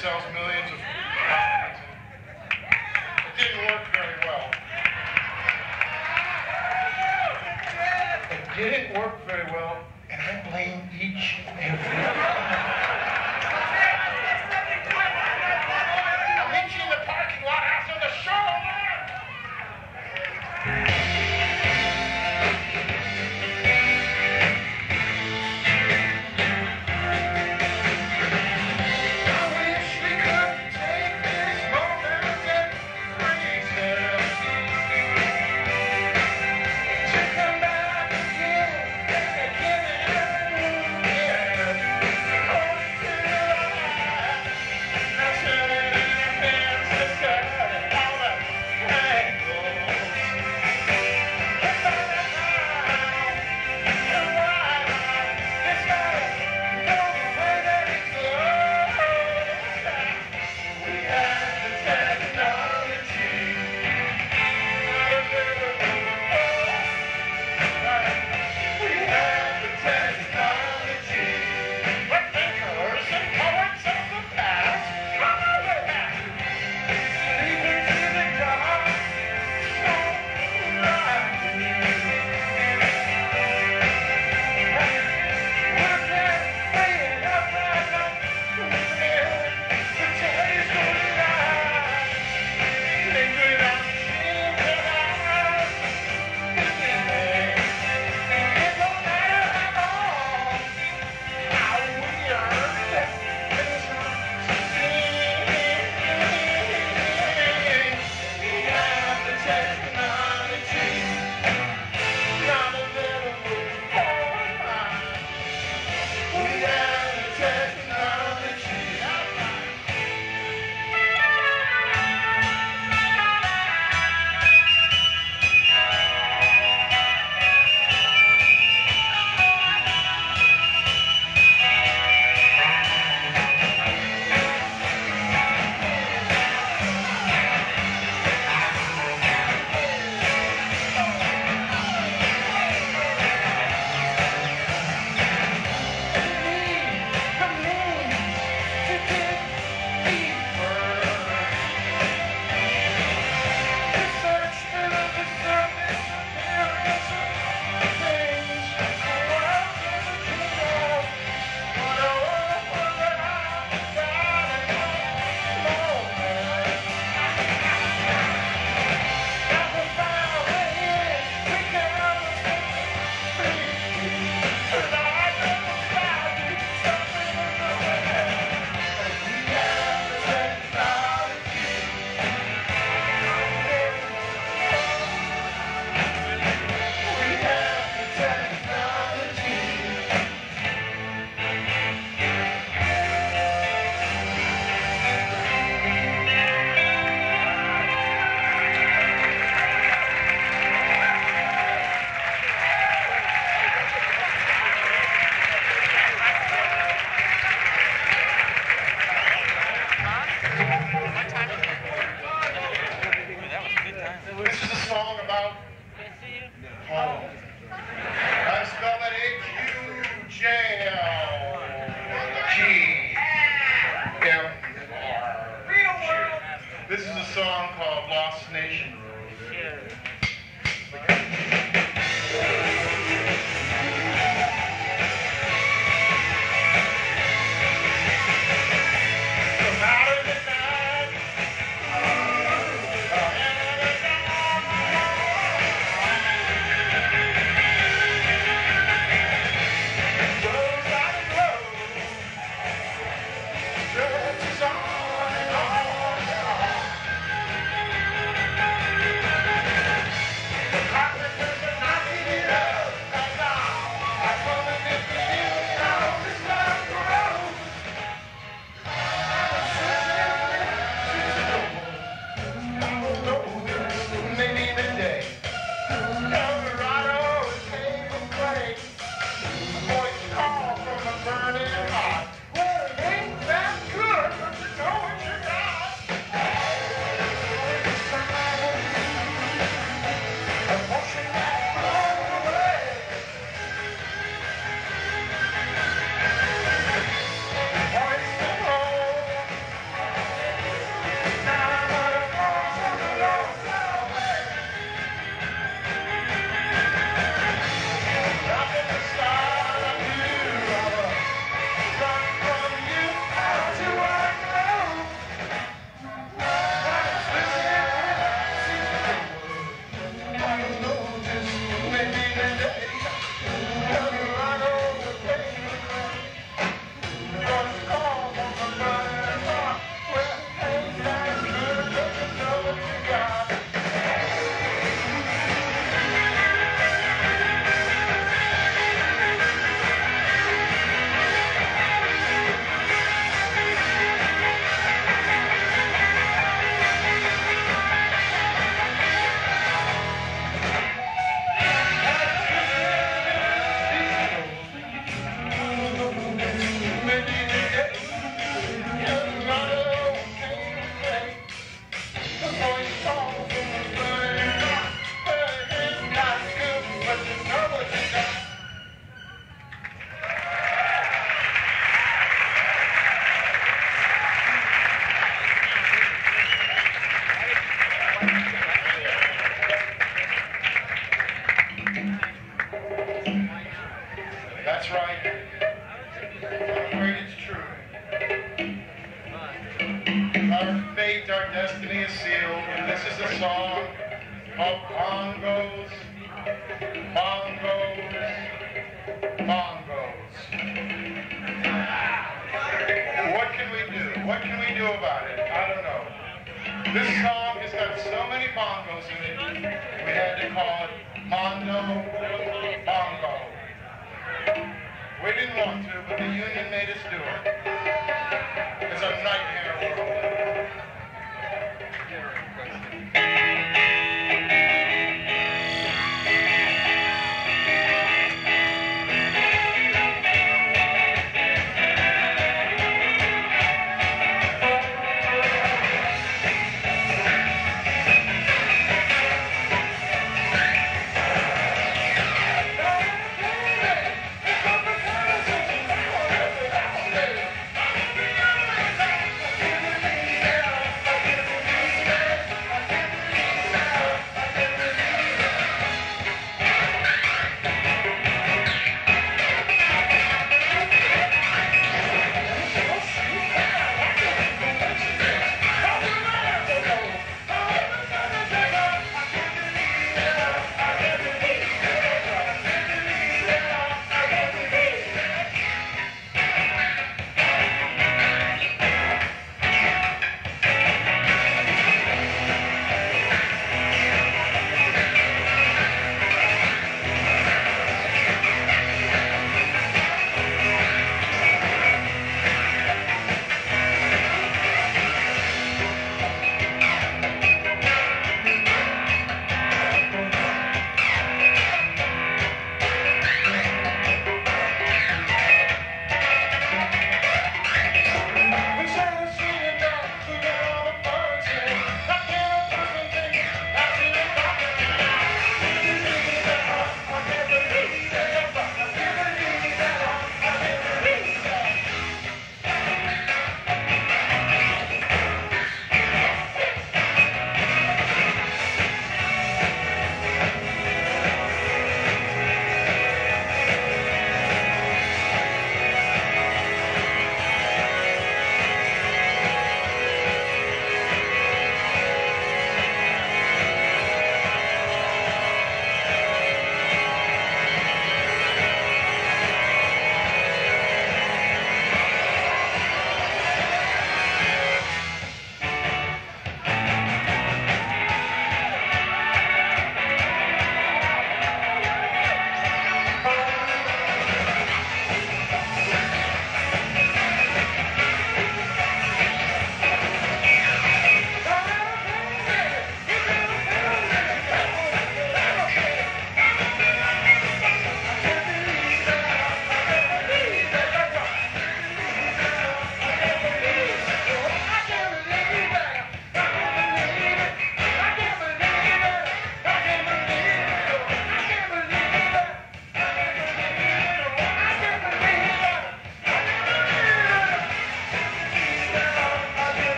sells millions of copies. It didn't work very well. It didn't work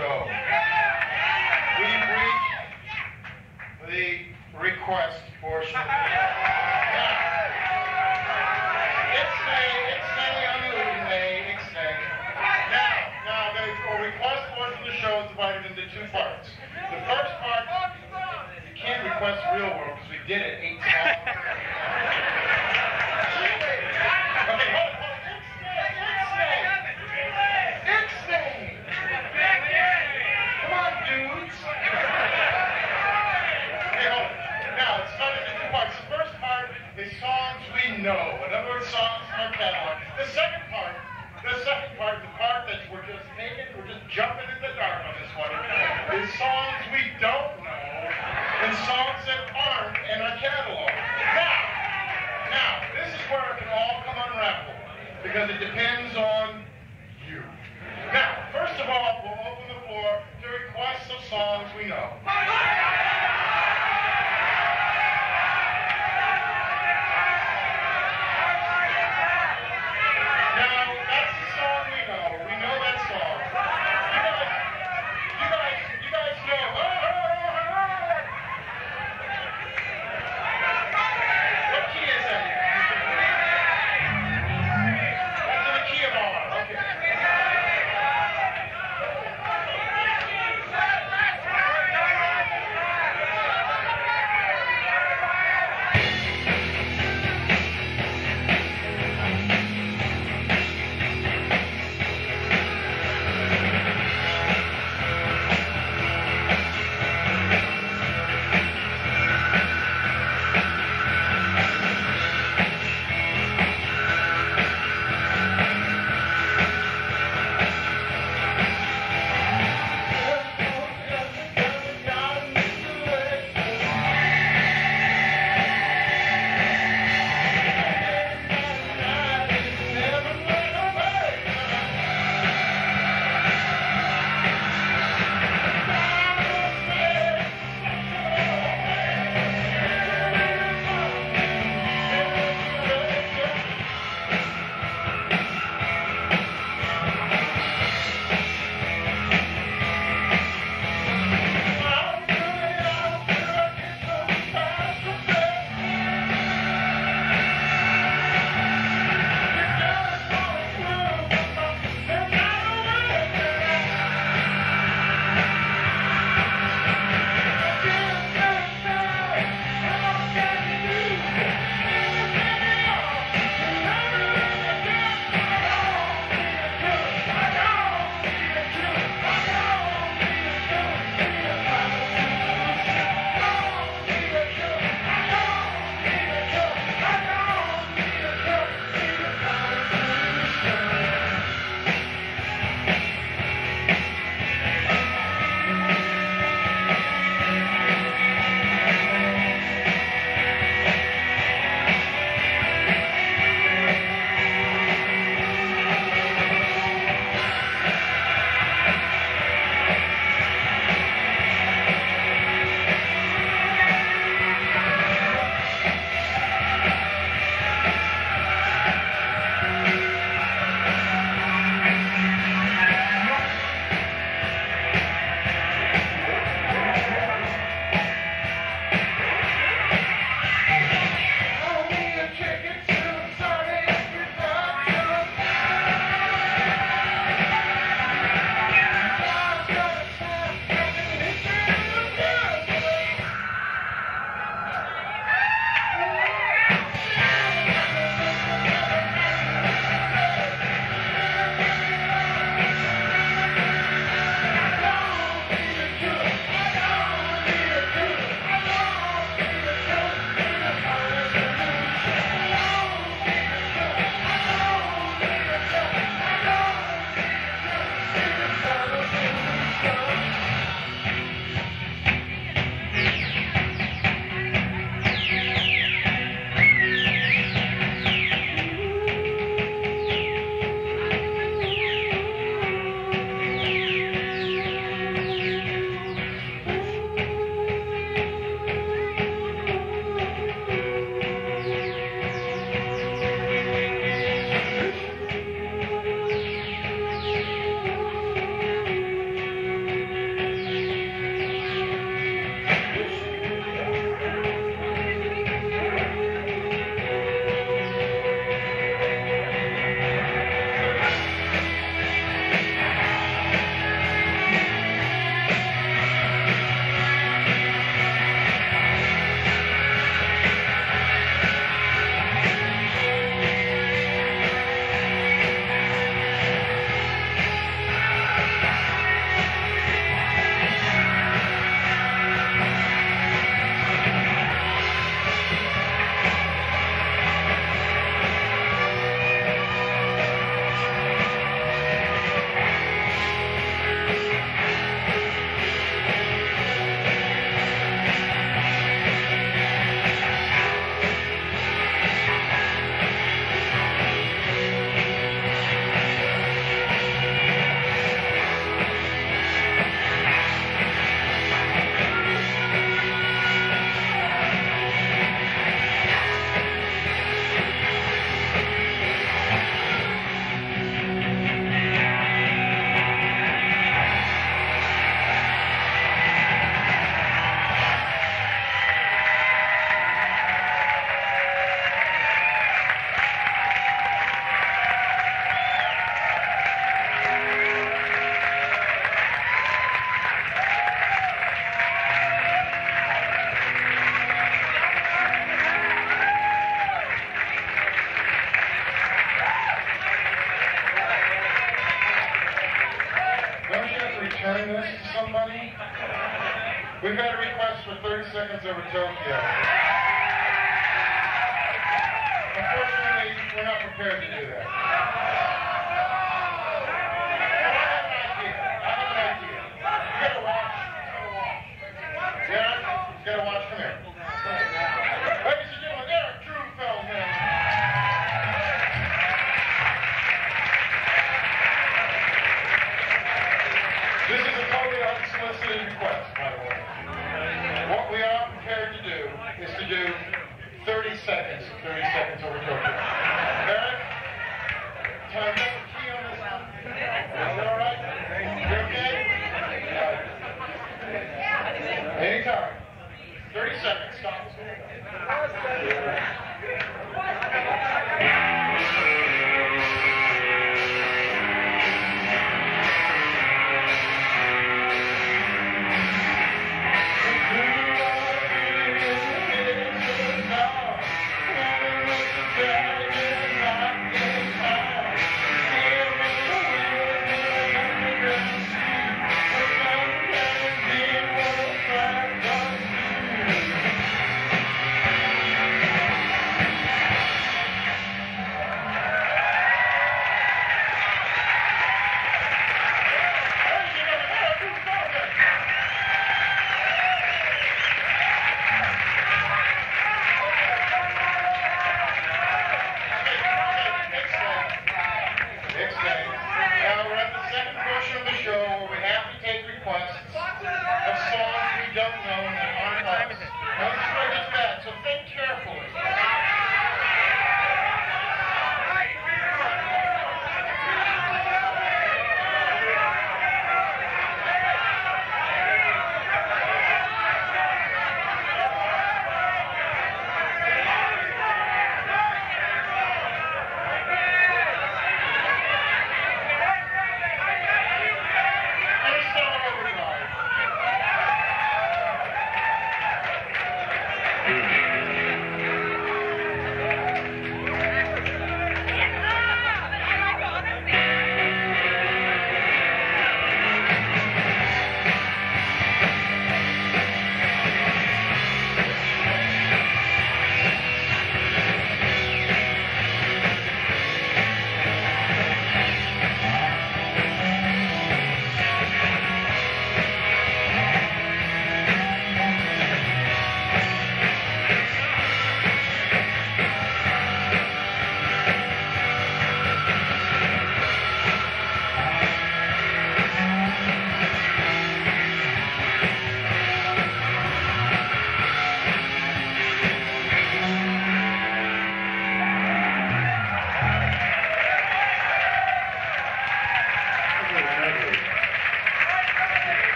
show.